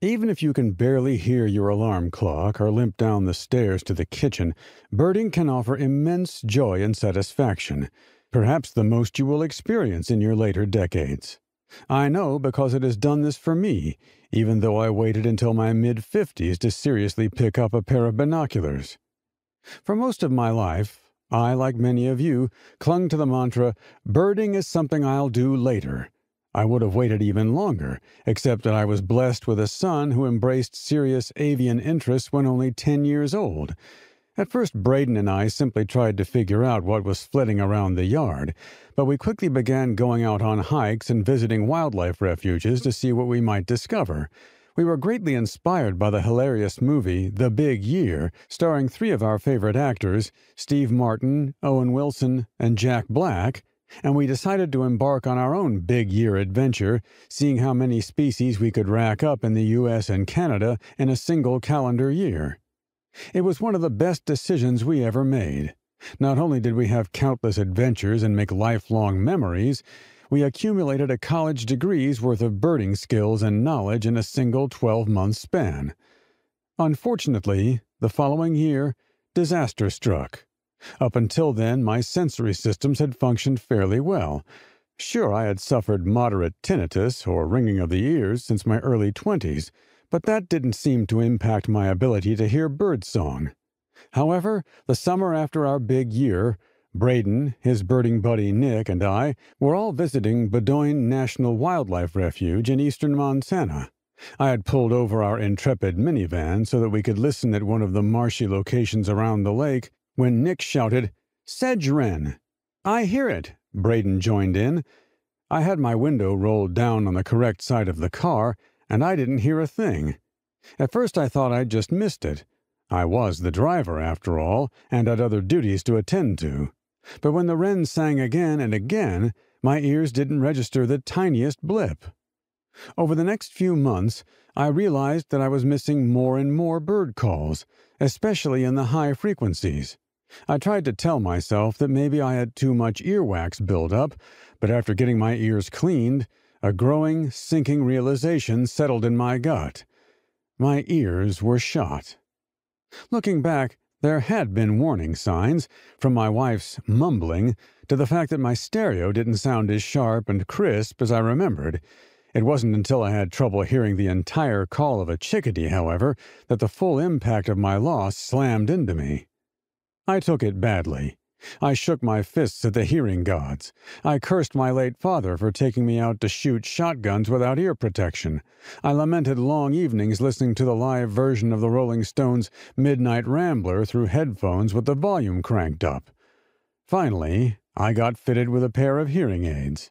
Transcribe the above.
Even if you can barely hear your alarm clock or limp down the stairs to the kitchen, birding can offer immense joy and satisfaction, perhaps the most you will experience in your later decades. I know because it has done this for me, even though I waited until my mid 50s to seriously pick up a pair of binoculars. For most of my life, I, like many of you, clung to the mantra birding is something I'll do later. I would have waited even longer, except that I was blessed with a son who embraced serious avian interests when only 10 years old. At first, Braden and I simply tried to figure out what was flitting around the yard, but we quickly began going out on hikes and visiting wildlife refuges to see what we might discover. We were greatly inspired by the hilarious movie The Big Year, starring three of our favorite actors, Steve Martin, Owen Wilson, and Jack Black, and we decided to embark on our own big year adventure, seeing how many species we could rack up in the US and Canada in a single calendar year. It was one of the best decisions we ever made. Not only did we have countless adventures and make lifelong memories, we accumulated a college degree's worth of birding skills and knowledge in a single 12 month span. Unfortunately, the following year, disaster struck. Up until then, my sensory systems had functioned fairly well. Sure, I had suffered moderate tinnitus, or ringing of the ears, since my early twenties, but that didn't seem to impact my ability to hear birdsong. However, the summer after our big year, Braden, his birding buddy Nick, and I were all visiting Bowdoin National Wildlife Refuge in eastern Montana. I had pulled over our intrepid minivan so that we could listen at one of the marshy locations around the lake when Nick shouted, Sedge wren! I hear it, Braden joined in. I had my window rolled down on the correct side of the car, and I didn't hear a thing. At first I thought I'd just missed it. I was the driver, after all, and had other duties to attend to. But when the wren sang again and again, my ears didn't register the tiniest blip. Over the next few months, I realized that I was missing more and more bird calls, especially in the high frequencies. I tried to tell myself that maybe I had too much earwax built up, but after getting my ears cleaned, a growing, sinking realization settled in my gut. My ears were shot. Looking back, there had been warning signs, from my wife's mumbling to the fact that my stereo didn't sound as sharp and crisp as I remembered. It wasn't until I had trouble hearing the entire call of a chickadee, however, that the full impact of my loss slammed into me. I took it badly. I shook my fists at the hearing gods. I cursed my late father for taking me out to shoot shotguns without ear protection. I lamented long evenings listening to the live version of the Rolling Stones' Midnight Rambler through headphones with the volume cranked up. Finally, I got fitted with a pair of hearing aids.